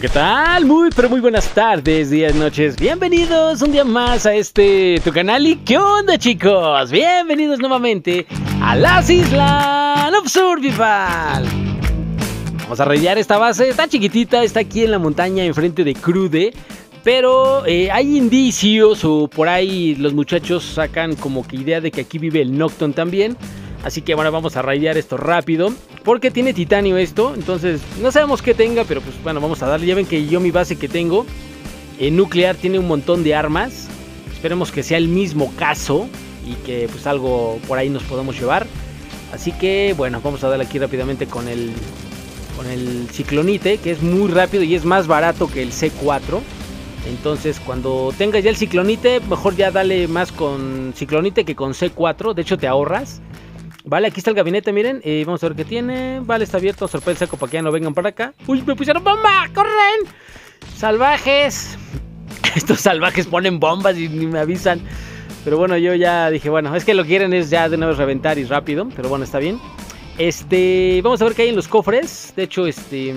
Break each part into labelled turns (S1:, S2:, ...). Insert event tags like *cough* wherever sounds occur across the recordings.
S1: ¿qué tal? Muy, pero muy buenas tardes, días, noches. Bienvenidos un día más a este tu canal. ¿Y qué onda, chicos? Bienvenidos nuevamente a las Islas of Survival. Vamos a rayar esta base. Está chiquitita, está aquí en la montaña enfrente de Crude. Pero eh, hay indicios o por ahí los muchachos sacan como que idea de que aquí vive el Nocton también. Así que bueno, vamos a rayar esto rápido. Porque tiene titanio esto. Entonces no sabemos qué tenga. Pero pues bueno, vamos a darle. Ya ven que yo mi base que tengo. En nuclear tiene un montón de armas. Esperemos que sea el mismo caso. Y que pues algo por ahí nos podamos llevar. Así que bueno, vamos a darle aquí rápidamente con el, con el ciclonite. Que es muy rápido y es más barato que el C4. Entonces, cuando tengas ya el ciclonite, mejor ya dale más con ciclonite que con C4. De hecho, te ahorras. Vale, aquí está el gabinete, miren. Eh, vamos a ver qué tiene. Vale, está abierto. Sorpresa seco para que ya no vengan para acá. ¡Uy, me pusieron bomba! ¡Corren! ¡Salvajes! *laughs* Estos salvajes ponen bombas y ni me avisan. Pero bueno, yo ya dije, bueno, es que lo quieren es ya de vez reventar y rápido. Pero bueno, está bien. Este, vamos a ver qué hay en los cofres. De hecho, este,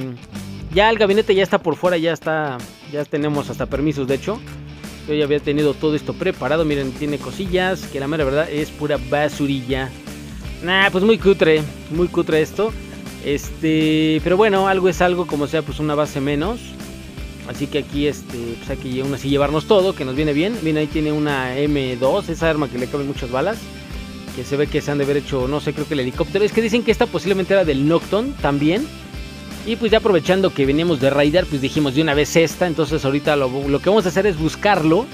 S1: ya el gabinete ya está por fuera, ya está, ya tenemos hasta permisos, de hecho. Yo ya había tenido todo esto preparado, miren, tiene cosillas, que la mera verdad es pura basurilla. Nah, pues muy cutre, muy cutre esto. Este, pero bueno, algo es algo, como sea, pues una base menos. Así que aquí, este, pues hay que aún así llevarnos todo, que nos viene bien. Miren, ahí tiene una M2, esa arma que le caben muchas balas. Que se ve que se han de haber hecho, no sé, creo que el helicóptero. Es que dicen que esta posiblemente era del Nocton también. Y pues ya aprovechando que veníamos de Raider, pues dijimos de una vez esta. Entonces ahorita lo, lo, que vamos a hacer es buscarlo.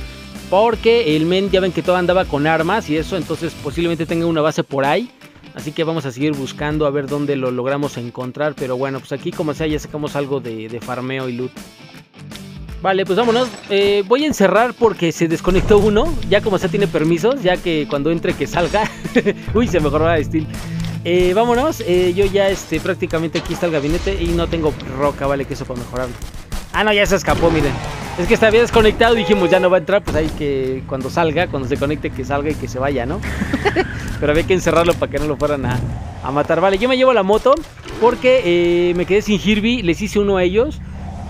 S1: Porque el men ya ven que todo andaba con armas y eso. Entonces posiblemente tenga una base por ahí. Así que vamos a seguir buscando a ver dónde lo logramos encontrar. Pero bueno, pues aquí como sea ya sacamos algo de, farmeo y loot. Vale, pues vámonos. Eh, voy a encerrar porque se desconectó uno. Ya como sea tiene permisos. Ya que cuando entre que salga. *laughs* Uy, se mejoró la Steel. Eh, vámonos, eh, yo ya este, prácticamente aquí está el gabinete y no tengo roca, vale, que eso para mejorarlo. Ah, no, ya se escapó, miren. Es que estaba desconectado y dijimos, ya no va a entrar, pues hay que, cuando salga, cuando se conecte, que salga y que se vaya, ¿no? *laughs* Pero había que encerrarlo para que no lo fueran a, a matar. Vale, yo me llevo la moto porque eh, me quedé sin Hirby, les hice uno a ellos.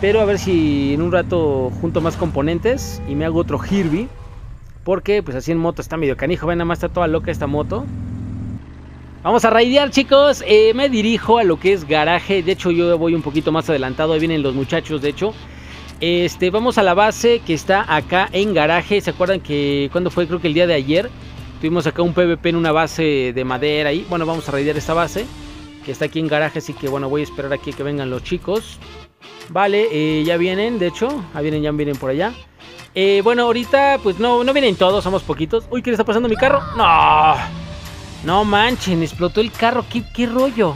S1: Pero a ver si en un rato junto más componentes y me hago otro Hirby. Porque pues así en moto está medio canijo, ven, nada más está toda loca esta moto. Vamos a raidear chicos, eh, me dirijo a lo que es garaje, de hecho yo voy un poquito más adelantado, ahí vienen los muchachos de hecho. Este, vamos a la base que está acá en garaje, ¿se acuerdan que cuando fue? Creo que el día de ayer tuvimos acá un PvP en una base de madera ahí, bueno vamos a raidear esta base que está aquí en garaje, así que bueno voy a esperar aquí que vengan los chicos. Vale, eh, ya vienen, de hecho, ahí vienen, ya vienen por allá. Eh, bueno, ahorita pues no, no vienen todos, somos poquitos. Uy, ¿qué le está pasando a mi carro? No. No manchen, explotó el carro. ¿Qué, ¿Qué, rollo?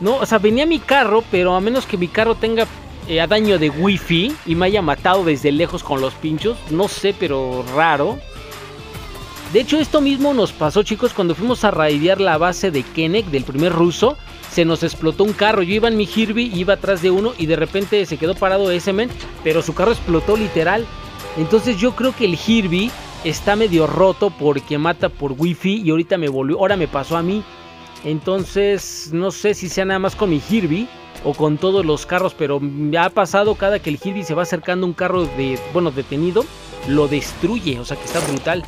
S1: No, o sea, venía mi carro, pero a menos que mi carro tenga eh, daño de wifi y me haya matado desde lejos con los pinchos. No sé, pero raro. De hecho, esto mismo nos pasó, chicos, cuando fuimos a raidear la base de Kennek, del primer ruso. Se nos explotó un carro. Yo iba en mi Hirby, iba atrás de uno y de repente se quedó parado ese men, pero su carro explotó literal. Entonces yo creo que el Hirby está medio roto porque mata por wifi y ahorita me volvió, ahora me pasó a mí. Entonces, no sé si sea nada más con mi Hirby o con todos los carros, pero ha pasado cada que el Hirby se va acercando a un carro de, bueno, detenido, lo destruye, o sea que está brutal.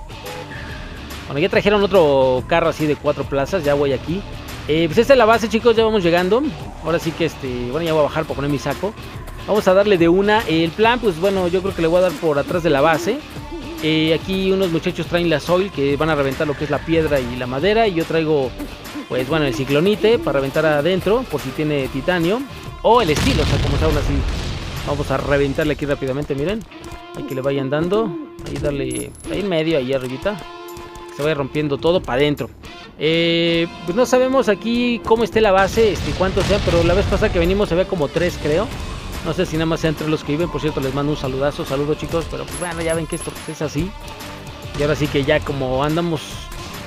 S1: Bueno, ya trajeron otro carro así de cuatro plazas, ya voy aquí. Eh, pues esta es la base, chicos, ya vamos llegando. Ahora sí que este, bueno, ya voy a bajar para poner mi saco. Vamos a darle de una. El plan, pues bueno, yo creo que le voy a dar por atrás de la base. Eh, aquí unos muchachos traen la soil que van a reventar lo que es la piedra y la madera. Y yo traigo, pues bueno, el ciclonite para reventar adentro por si tiene titanio. O el estilo, o sea, como sea aún así. Vamos a reventarle aquí rápidamente, miren. Hay que le vayan dando. Ahí darle, ahí en medio, ahí arribita. Se vaya rompiendo todo para adentro. Eh, pues no sabemos aquí cómo esté la base, este, cuántos sean, pero la vez pasada que venimos se ve como tres, creo. No sé si nada más sea entre los que viven. Por cierto, les mando un saludazo. Saludos, chicos. Pero pues bueno, ya ven que esto es así. Y ahora sí que ya como andamos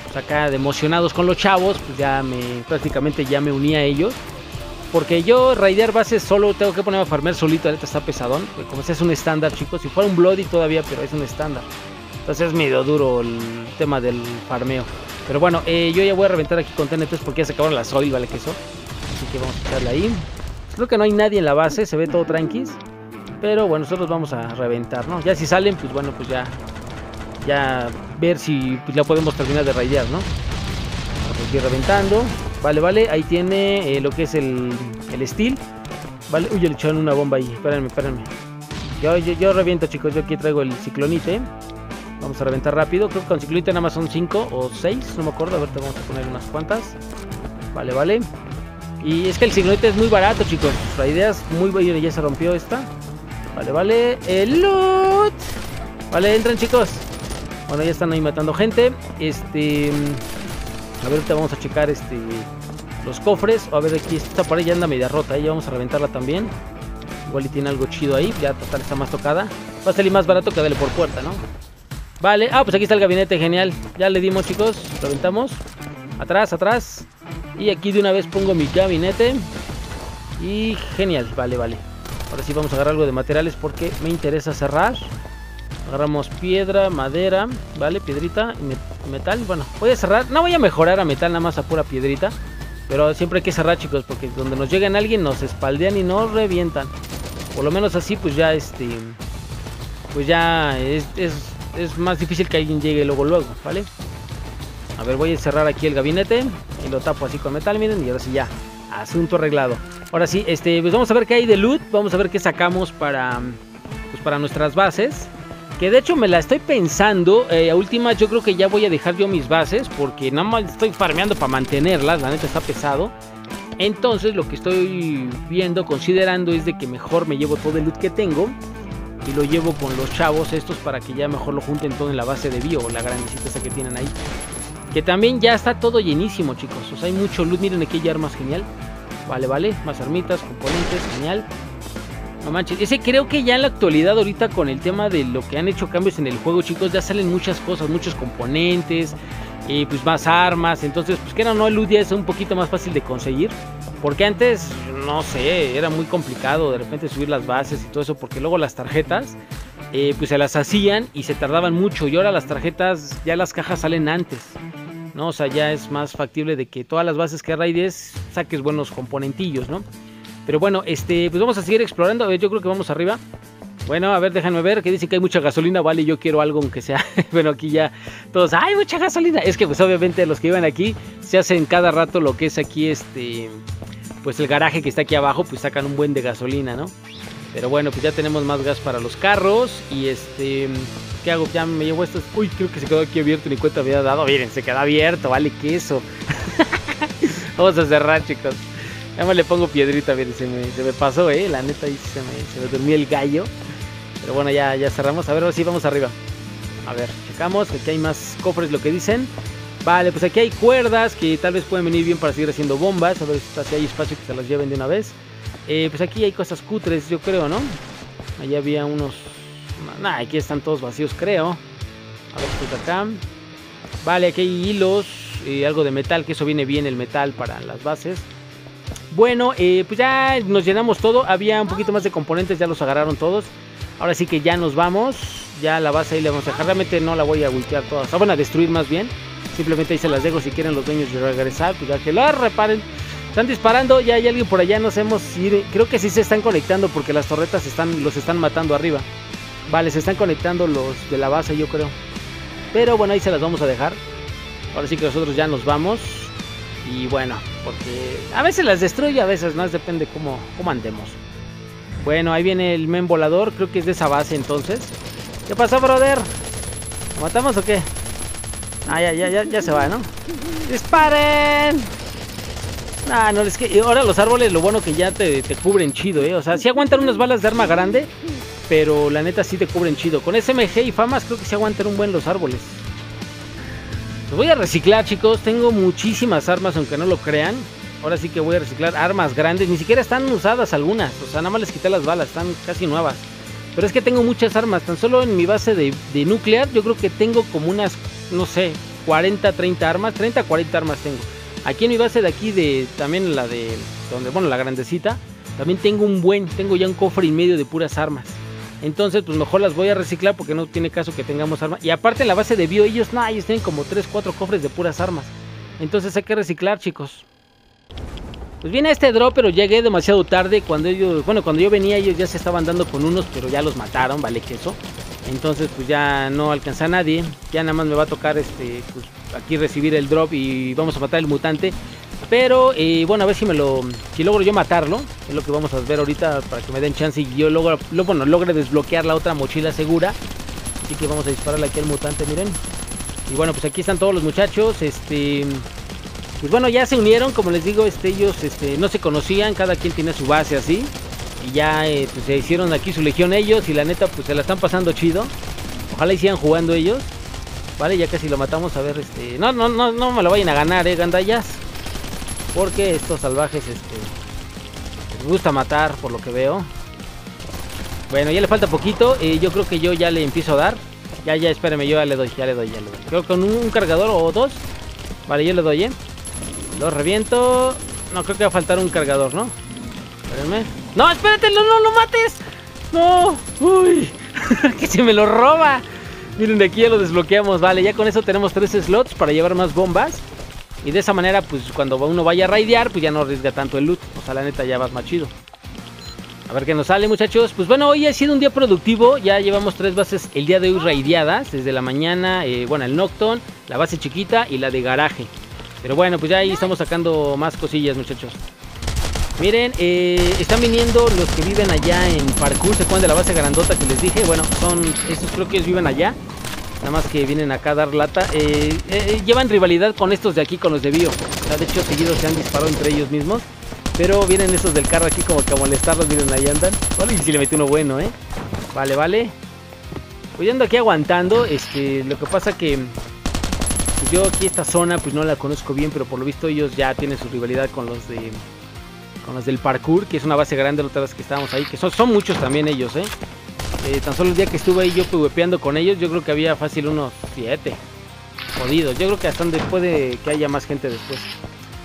S1: pues, acá de emocionados con los chavos, pues ya me prácticamente ya me uní a ellos. Porque yo raidear bases solo tengo que ponerme a farmear solito, ahorita está pesadón. Como si es un estándar, chicos. Si fuera un Bloody todavía, pero es un estándar. Entonces es medio duro el tema del farmeo. Pero bueno, eh, yo ya voy a reventar aquí con TNT porque ya se acabaron las oil, ¿vale? Que eso. Así que vamos a echarle ahí. Creo que no hay nadie en la base, se ve todo tranquis. Pero bueno, nosotros vamos a reventar, ¿no? Ya si salen, pues bueno, pues ya... Ya ver si pues, la podemos terminar de raidear, ¿no? Vamos a ir reventando. Vale, vale, ahí tiene eh, lo que es el, el steel. Vale, uy, le echaron una bomba ahí. Espérenme, espérenme. Yo, yo, yo reviento, chicos. Yo aquí traigo el ciclonite. Vamos a reventar rápido. Creo que con ciclonite nada más son 5 o 6. No me acuerdo. A ver, te vamos a poner unas cuantas. Vale, vale. Y es que el ciclonite es muy barato, chicos. La idea es muy buena. Ya se rompió esta. Vale, vale. El loot. Vale, entran, chicos. Bueno, ya están ahí matando gente. Este. A ver, ahorita vamos a checar este. Los cofres. A ver, aquí esta pared ya anda media rota. Ya vamos a reventarla también. Igual y tiene algo chido ahí. Ya total está más tocada. Va a salir más barato que darle por puerta, ¿no? Vale. Ah, pues aquí está el gabinete. Genial. Ya le dimos, chicos. Reventamos. Atrás, atrás. Y aquí de una vez pongo mi gabinete. Y genial. Vale, vale. Ahora sí vamos a agarrar algo de materiales porque me interesa cerrar. Agarramos piedra, madera, ¿vale? Piedrita metal. Bueno, voy a cerrar. No voy a mejorar a metal, nada más a pura piedrita. Pero siempre hay que cerrar, chicos, porque donde nos lleguen alguien nos espaldean y nos revientan. Por lo menos así, pues ya este... Pues ya es, es, es más difícil que alguien llegue luego, luego, ¿vale? A ver, voy a cerrar aquí el gabinete y lo tapo así con metal, miren, y ahora sí ya. Asunto arreglado. Ahora sí, este, pues vamos a ver qué hay de loot. Vamos a ver qué sacamos para, pues para nuestras bases. Que de hecho me la estoy pensando. Eh, a última yo creo que ya voy a dejar yo mis bases. Porque nada más estoy farmeando para mantenerlas. La neta está pesado. Entonces lo que estoy viendo, considerando es de que mejor me llevo todo el loot que tengo. Y lo llevo con los chavos estos para que ya mejor lo junten todo en la base de bio. La grandecita esa que tienen ahí. Que también ya está todo llenísimo chicos. O sea hay mucho loot. Miren aquí hay armas genial. Vale, vale. Más armitas, componentes, genial. No manches, ese creo que ya en la actualidad ahorita con el tema de lo que han hecho cambios en el juego, chicos, ya salen muchas cosas, muchos componentes, pues más armas, entonces pues que era no el loot ya es un poquito más fácil de conseguir, porque antes no sé, era muy complicado de repente subir las bases y todo eso, porque luego las tarjetas eh, pues se las hacían y se tardaban mucho y ahora las tarjetas ya las cajas salen antes. ¿No? O sea, ya es más factible de que todas las bases que raides saques buenos componentillos, ¿no? Pero bueno, este, pues vamos a seguir explorando. A ver, yo creo que vamos arriba. Bueno, a ver, déjenme ver, que dice que hay mucha gasolina, vale, yo quiero algo aunque sea. *laughs* bueno, aquí ya todos, hay mucha gasolina. Es que pues obviamente los que iban aquí se hacen cada rato lo que es aquí este, pues el garaje que está aquí abajo, pues sacan un buen de gasolina, ¿no? Pero bueno, pues ya tenemos más gas para los carros y este, ¿qué hago? Ya me llevo esto. Uy, creo que se quedó aquí abierto, ni cuenta había dado. Miren, se quedó abierto, vale, queso. *laughs* Vamos a cerrar, chicos. Ya me le pongo piedrita, miren, se me, pasó, eh. La neta ahí se me, se me durmió el gallo. Pero bueno, ya, ya cerramos. A ver, ahora sí, vamos arriba. A ver, checamos. Aquí hay más cofres, lo que dicen. Vale, pues aquí hay cuerdas que tal vez pueden venir bien para seguir haciendo bombas. A ver si hay espacio que se las lleven de una vez. Eh, pues aquí hay cosas cutres, yo creo, ¿no? Allá había unos... Nah, aquí están todos vacíos, creo. A ver, pues acá. Vale, aquí hay hilos y algo de metal, que eso viene bien el metal para las bases. Bueno, eh, pues ya nos llenamos todo. Había un poquito más de componentes, ya los agarraron todos. Ahora sí que ya nos vamos. Ya la base ahí le vamos a dejar. Realmente no la voy a voltear todas. van a destruir más bien. Simplemente ahí se las dejo si quieren los dueños de regresar. Pues ya que lo reparen. Están disparando, ya hay alguien por allá, no sabemos si... Creo que sí se están conectando porque las torretas están, los están matando arriba. Vale, se están conectando los de la base, yo creo. Pero bueno, ahí se las vamos a dejar. Ahora sí que nosotros ya nos vamos. Y bueno, porque a veces las destruye, a veces no, depende cómo, cómo andemos. Bueno, ahí viene el men volador, creo que es de esa base entonces. ¿Qué pasó, brother? ¿Lo matamos o qué? Ah, ya, ya, ya, ya se va, ¿no? ¡Disparen! Ah, no, es que ahora los árboles lo bueno que ya te, te cubren chido, ¿eh? O sea, sí aguantan unas balas de arma grande, pero la neta sí te cubren chido. Con SMG y famas creo que sí aguantan un buen los árboles. Los voy a reciclar, chicos. Tengo muchísimas armas, aunque no lo crean. Ahora sí que voy a reciclar armas grandes. Ni siquiera están usadas algunas. O sea, nada más les quité las balas. Están casi nuevas. Pero es que tengo muchas armas. Tan solo en mi base de, de nuclear, yo creo que tengo como unas, no sé, 40, 30 armas. 30, 40 armas tengo. Aquí en mi base de aquí, de también la de, donde, bueno, la grandecita, también tengo un buen, tengo ya un cofre y medio de puras armas. Entonces, pues mejor las voy a reciclar porque no tiene caso que tengamos armas. Y aparte en la base de bio, ellos, no, ellos tienen como 3, 4 cofres de puras armas. Entonces hay que reciclar, chicos. Pues viene este drop, pero llegué demasiado tarde. Cuando ellos, bueno, cuando yo venía, ellos ya se estaban dando con unos, pero ya los mataron, vale queso. Entonces, pues ya no alcanza a nadie. Ya nada más me va a tocar este, pues, aquí recibir el drop y vamos a matar el mutante. Pero eh, bueno, a ver si me lo. Si logro yo matarlo. Es lo que vamos a ver ahorita para que me den chance y yo logro, lo, bueno, logre desbloquear la otra mochila segura. Así que vamos a dispararle aquí al mutante, miren. Y bueno, pues aquí están todos los muchachos. Este. Pues bueno, ya se unieron, como les digo, este, ellos este, no se conocían, cada quien tiene su base así. Y ya eh, pues, se hicieron aquí su legión ellos y la neta pues se la están pasando chido. Ojalá y sigan jugando ellos. Vale, ya casi lo matamos, a ver, este... No, no, no, no me lo vayan a ganar, eh, gandallas. Porque estos salvajes, este... Les gusta matar, por lo que veo. Bueno, ya le falta poquito. Eh, yo creo que yo ya le empiezo a dar. Ya, ya, espéreme, yo ya le doy, ya le doy, ya le doy. Creo que con un, cargador o dos. Vale, yo le doy, ¿eh? Lo reviento. No, creo que va a faltar un cargador, ¿no? Espérenme. No, espérate, no, no, no mates. No, uy. *laughs* que se me lo roba. Miren, de aquí ya lo desbloqueamos. Vale, ya con eso tenemos tres slots para llevar más bombas. Y de esa manera, pues cuando uno vaya a raidear, pues ya no arriesga tanto el loot. O sea, la neta ya vas más chido. A ver qué nos sale, muchachos. Pues bueno, hoy ha sido un día productivo. Ya llevamos tres bases el día de hoy raideadas. Desde la mañana, eh, bueno, el Nocton, la base chiquita y la de garaje. Pero bueno, pues ya ahí estamos sacando más cosillas, muchachos. Miren, eh, están viniendo los que viven allá en Parkour, se acuerdan de la base grandota que les dije. Bueno, son estos creo que ellos viven allá. Nada más que vienen acá a dar lata. Eh, eh, llevan rivalidad con estos de aquí, con los de Bio. O sea, de hecho, seguidos se han disparado entre ellos mismos. Pero vienen estos del carro aquí como que a molestarlos. Miren, ahí andan. Vale, y si le metí uno bueno, ¿eh? Vale, vale. Voy ando aquí aguantando. Este, lo que pasa que pues yo aquí esta zona pues no la conozco bien, pero por lo visto ellos ya tienen su rivalidad con los de con los del parkour, que es una base grande la otra vez que estábamos ahí, que son muchos también ellos, ¿eh? ¿Eh? Tan solo el día que estuve ahí yo PvPeando con ellos, yo creo que había fácil unos 7 jodidos. Yo creo que hasta donde puede que haya más gente después.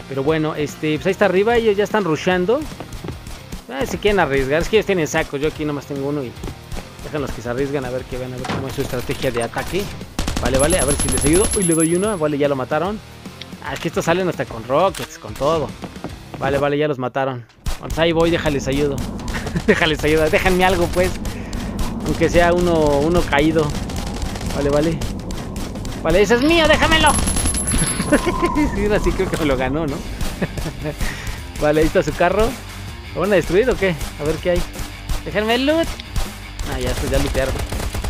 S1: Pero bueno, este, pues ahí está arriba, ellos ya están rusheando. Ah, si quieren arriesgar, es que ellos tienen sacos, yo aquí nomás tengo uno y dejan los que se arriesgan a ver que ven, a ver cómo es su estrategia de ataque. Vale, vale, a ver si les ayudo. Uy, le doy uno. Vale, ya lo mataron. Ah, es que estos salen hasta con rockets, con todo. Vale, vale, ya los mataron. Pues ahí voy, déjales ayudo. *laughs* déjales ayuda, déjenme algo pues. Aunque sea uno, uno caído. Vale, vale. Vale, ese es mío, déjamelo. *laughs* sí, así creo que me lo ganó, ¿no? *laughs* vale, ahí está su carro. ¿Lo van a destruir o qué? A ver qué hay. Déjenme el loot. Ah, ya, pues ya lootearon.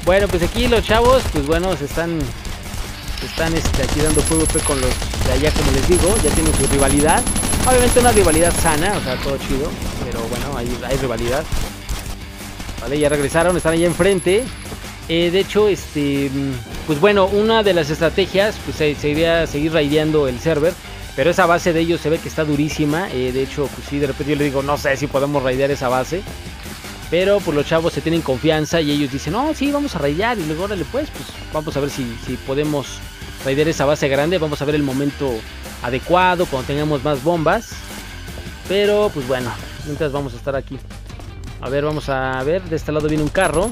S1: Bueno, pues aquí los chavos, pues bueno, se están, se están este, aquí dando PvP con los de allá, como les digo, ya tienen su rivalidad. Obviamente una rivalidad sana, o sea, todo chido, pero bueno, hay, hay rivalidad. Vale, ya regresaron, están allá enfrente. Eh, de hecho, este, pues bueno, una de las estrategias, pues sería seguir raideando el server. Pero esa base de ellos se ve que está durísima. Eh, de hecho, pues sí, de repente yo le digo, no sé si podemos raidear esa base. Pero pues los chavos se tienen confianza y ellos dicen, no, sí, vamos a raidear. Y luego, órale, pues, pues vamos a ver si, si podemos raidear esa base grande. Vamos a ver el momento adecuado, cuando tengamos más bombas. Pero pues bueno, mientras vamos a estar aquí. A ver, vamos a ver, de este lado viene un carro.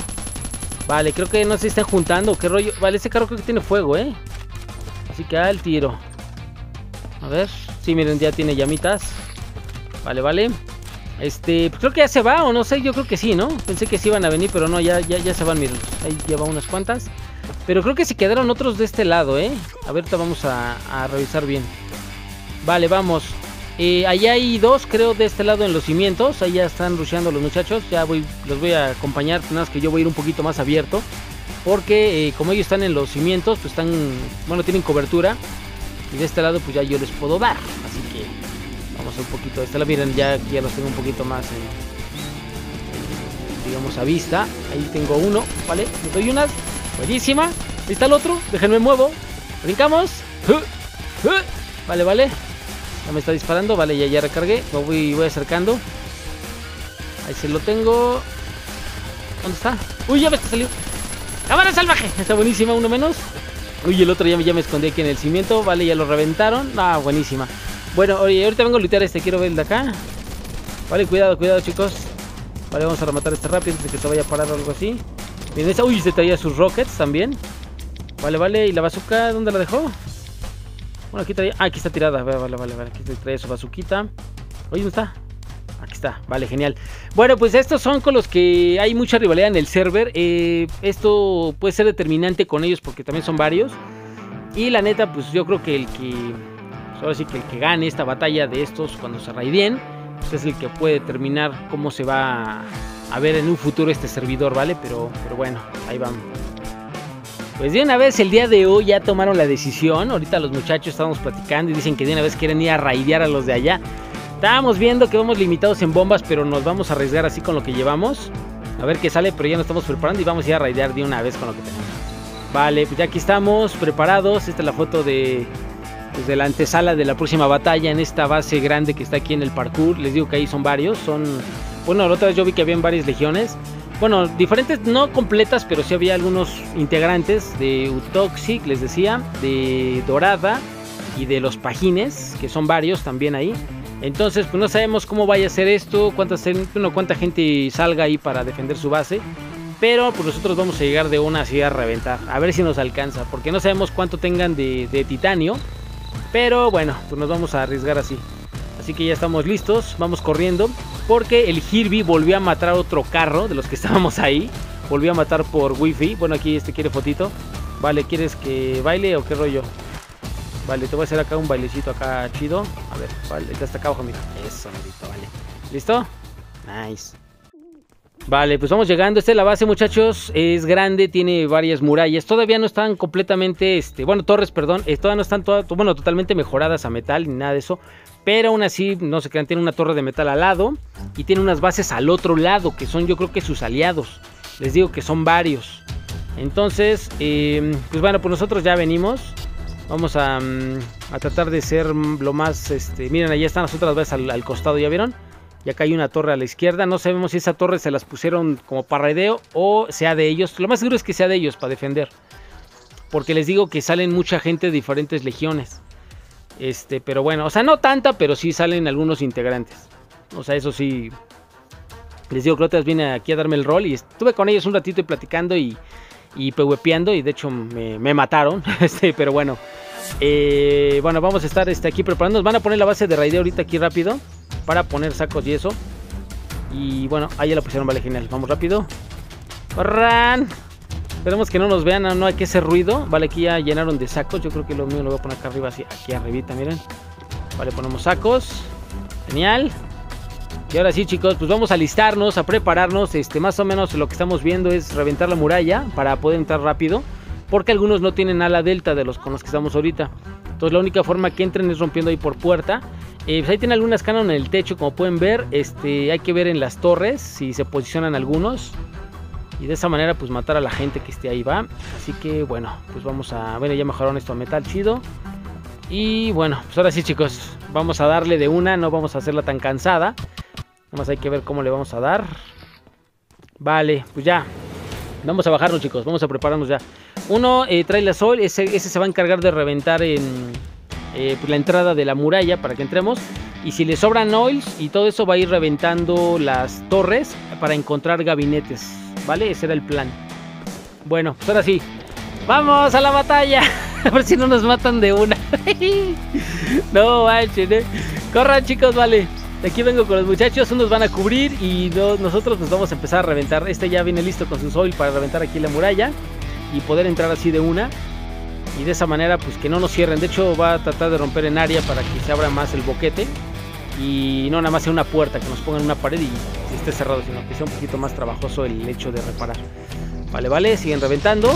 S1: Vale, creo que no se están juntando, qué rollo. Vale, ese carro creo que tiene fuego, ¿eh? Así que al tiro. A ver, sí, miren, ya tiene llamitas. Vale, vale. Este, pues creo que ya se va, o no sé, yo creo que sí, ¿no? Pensé que sí iban a venir, pero no, ya, ya, ya se van, miren. Ahí lleva unas cuantas. Pero creo que se quedaron otros de este lado, ¿eh? A ver, vamos a revisar bien. Vale, vamos. Eh, allá hay dos, creo, de este lado en los cimientos. Ya están rusheando los muchachos. Ya voy, los voy a acompañar. Nada más que yo voy a ir un poquito más abierto. Porque eh, como ellos están en los cimientos, pues están, bueno, tienen cobertura. Y de este lado, pues ya yo les puedo dar. Así que vamos a un poquito de este lado. Miren, ya, ya los tengo un poquito más, digamos, a vista. Ahí tengo uno, ¿vale? Me doy unas. Buenísima. Ahí está el otro. Déjenme muevo. Brincamos. Vale, vale. Ya me está disparando. Vale, ya, ya recargué. Me voy, voy acercando. Ahí se lo tengo. ¿Dónde está? Uy, ya me está saliendo. ¡Cámara salvaje! Está buenísima, uno menos. Uy, el otro ya, ya me escondí aquí en el cimiento. Vale, ya lo reventaron. Ah, buenísima. Bueno, oye, ahorita vengo a lootear este. Quiero ver el de acá. Vale, cuidado, cuidado, chicos. Vale, vamos a rematar este rápido antes de que se vaya a parar o algo así. Miren, esa. Uy, se traía sus rockets también. Vale, vale. ¿Y la bazooka dónde la dejó? Bueno, aquí traía... Ah, aquí está tirada. Vale, vale, vale. Aquí traía su bazuquita. Oye, ¿dónde está? Aquí está, vale, genial. Bueno, pues estos son con los que hay mucha rivalidad en el server. Eh, esto puede ser determinante con ellos porque también son varios. Y la neta, pues yo creo que el que. Pues ahora sí que el que gane esta batalla de estos cuando se raidien, pues es el que puede determinar cómo se va a ver en un futuro este servidor, ¿vale? Pero, pero bueno, ahí vamos. Pues de una vez el día de hoy ya tomaron la decisión. Ahorita los muchachos estábamos platicando y dicen que de una vez quieren ir a raidear a los de allá. Estábamos viendo que vamos limitados en bombas, pero nos vamos a arriesgar así con lo que llevamos. A ver qué sale, pero ya nos estamos preparando y vamos a ir a raidear de una vez con lo que tenemos. Vale, pues ya aquí estamos preparados. Esta es la foto de, pues la antesala de la próxima batalla en esta base grande que está aquí en el parkour. Les digo que ahí son varios. Son. Bueno, la otra vez yo vi que habían varias legiones. Bueno, diferentes, no completas, pero sí había algunos integrantes de Utoxic, les decía, de Dorada y de los Pajines, que son varios también ahí. Entonces, pues no sabemos cómo vaya a ser esto, cuánta, gente salga ahí para defender su base. Pero pues nosotros vamos a llegar de una así a reventar. A ver si nos alcanza. Porque no sabemos cuánto tengan de, de titanio. Pero bueno, pues nos vamos a arriesgar así. Así que ya estamos listos. Vamos corriendo. Porque el Hirby volvió a matar a otro carro de los que *laughs* estábamos ahí. Volvió a matar por wifi. Bueno, aquí este quiere fotito. Vale, ¿quieres que baile o qué rollo? Vale, te voy a hacer acá un bailecito acá chido. A ver, vale, está acá abajo, mira. Eso, merito, vale. ¿Listo? Nice. Vale, pues vamos llegando. Esta es la base, muchachos. Es grande, tiene varias murallas. Todavía no están completamente, este, bueno, torres, perdón. Eh, todavía no están todas, bueno, totalmente mejoradas a metal ni nada de eso. Pero aún así, no se crean, tiene una torre de metal al lado. Y tiene unas bases al otro lado, que son yo creo que sus aliados. Les digo que son varios. Entonces, eh, pues bueno, pues nosotros ya venimos. Vamos a, mm, a, tratar de ser lo más... Este, miren, ahí están las otras veces al, al, costado, ¿ya vieron? Y acá hay una torre a la izquierda. No sabemos si esa torre se las pusieron como para raideo o sea de ellos. Lo más seguro es que sea de ellos para defender. Porque les digo que salen mucha gente de diferentes legiones. Este, pero bueno, o sea, no tanta, pero sí salen algunos integrantes. O sea, eso sí. Les digo que otras vine aquí a darme el rol y estuve con ellos un ratito y platicando y, y y de hecho me, me mataron. *laughs* Este, pero bueno. Eh, bueno, vamos a estar este, aquí preparando. Nos van a poner la base de raideo ahorita aquí rápido. Para poner sacos y eso. Y bueno, ahí ya la pusieron, vale, genial. Vamos rápido. ¡Corran! Esperemos que no nos vean, no hay que hacer ruido. Vale, aquí ya llenaron de sacos. Yo creo que lo mío lo voy a poner acá arriba, así, aquí arribita, miren. Vale, ponemos sacos. Genial. Y ahora sí, chicos, pues vamos a listarnos, a prepararnos. Este, más o menos lo que estamos viendo es reventar la muralla para poder entrar rápido. Porque algunos no tienen ala delta de los con los que estamos ahorita. Entonces la única forma que entren es rompiendo ahí por puerta. Eh, pues ahí tiene algunas canon en el techo, como pueden ver. Este, hay que ver en las torres si se posicionan algunos. Y de esa manera pues matar a la gente que esté ahí, va. Así que bueno, pues vamos a... Bueno, ya mejoraron esto a metal chido. Y bueno, pues ahora sí chicos, vamos a darle de una, no vamos a hacerla tan cansada. Nada más hay que ver cómo le vamos a dar. Vale, pues ya. Vamos a bajarnos chicos, vamos a prepararnos ya. Uno eh, trae la sol, ese, ese, se va a encargar de reventar en eh, pues la entrada de la muralla para que entremos. Y si le sobran oils y todo eso va a ir reventando las torres para encontrar gabinetes. ¿Vale? Ese era el plan. Bueno, pues ahora sí. ¡Vamos a la batalla! *laughs* A ver si no nos matan de una. *laughs* no manchen, ¿eh? Corran chicos, vale. Aquí vengo con los muchachos, unos van a cubrir y no, nosotros nos vamos a empezar a reventar. Este ya viene listo con su soil para reventar aquí la muralla y poder entrar así de una. Y de esa manera pues que no nos cierren. De hecho va a tratar de romper en área para que se abra más el boquete. Y no nada más sea una puerta, que nos pongan una pared y esté cerrado, sino que sea un poquito más trabajoso el hecho de reparar. Vale, vale, siguen reventando.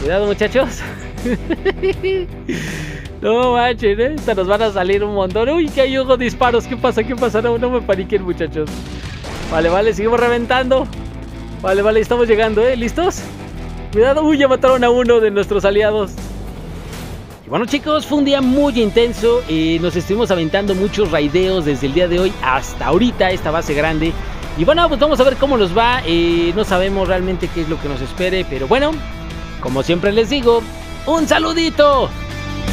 S1: Cuidado muchachos. *laughs* no manchen, ¿eh? Esta nos van a salir un montón. Uy, que hay ojo disparos. ¿Qué pasa? ¿Qué pasa? No, no me paniquen muchachos. Vale, vale, seguimos reventando. Vale, vale, estamos llegando, ¿eh? ¿Listos? Cuidado, uy, ya mataron a uno de nuestros aliados. Y bueno chicos, fue un día muy intenso. y nos estuvimos aventando muchos raideos desde el día de hoy hasta ahorita, esta base grande. Y bueno, pues vamos a ver cómo nos va. Eh, no sabemos realmente qué es lo que nos espere, pero bueno, como siempre les digo, un saludito.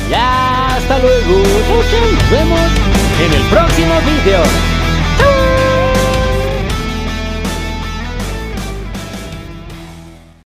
S1: Y hasta luego. Nos vemos en el próximo video.